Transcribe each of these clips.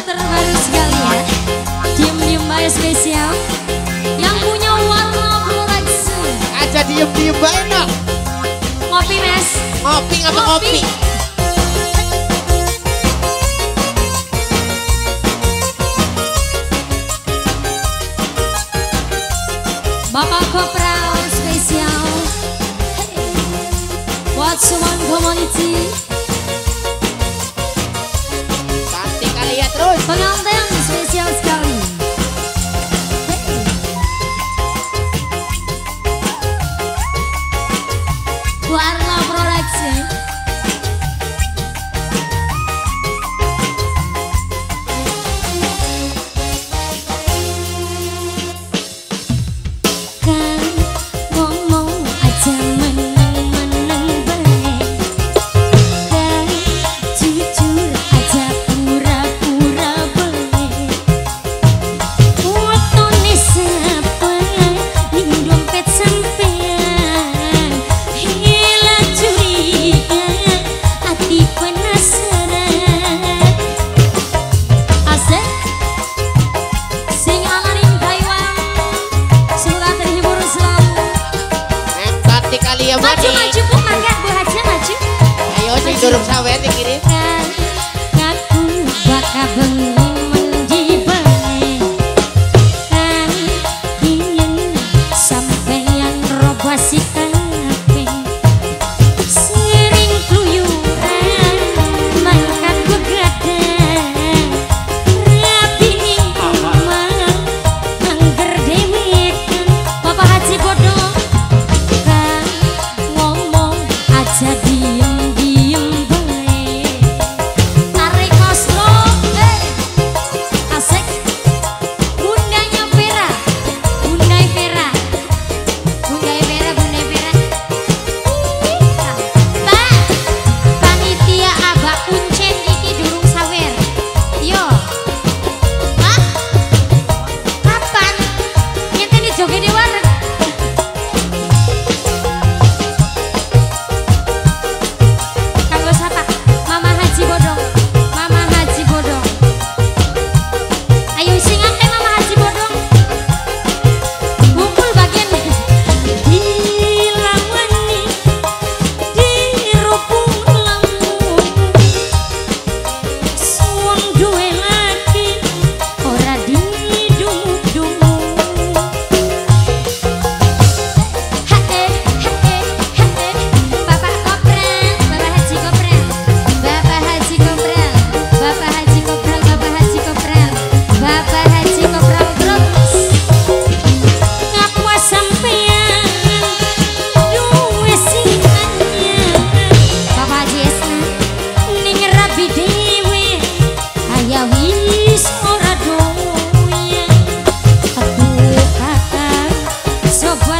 terbaru sekali ya. Diem-diem baik spesial. Yang punya warna Aja diem-diem baik no. Ngopi mes Ngopi ngapa ngopi? Bapak Kopral spesial. Hey. Buat Suman Community how epic it is. So can you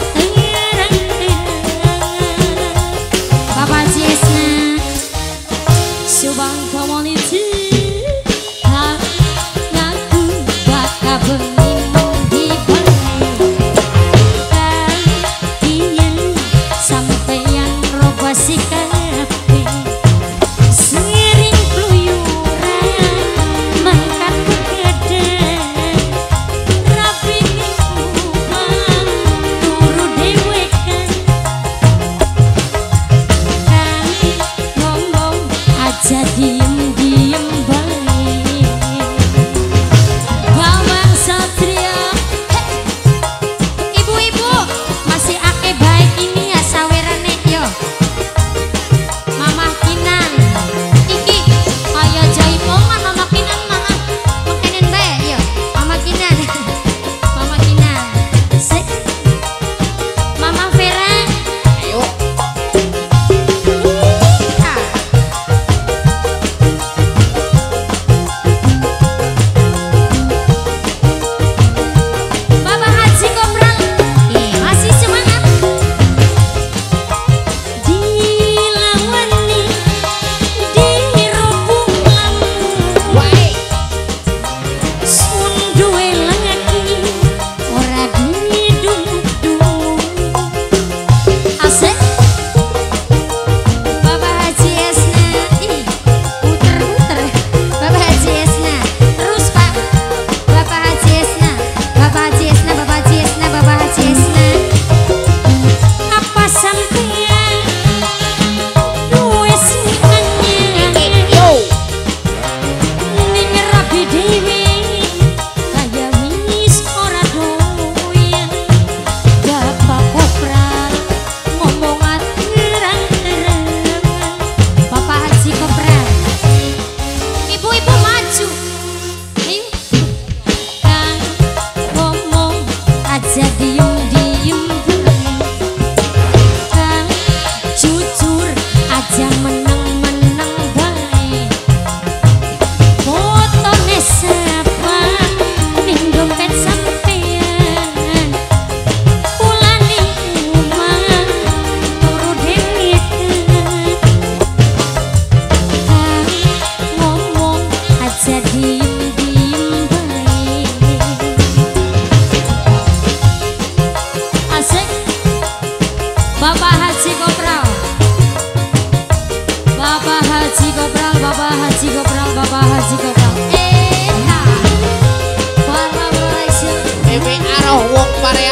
さい Haji Kopral, Bapak Haji Kopral, Bapak Haji Kopral. Eh, ha. Para Malaysia. Ewe arah wong parea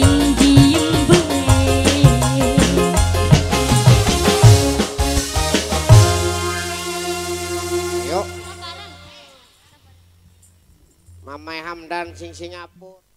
Gente, a porra.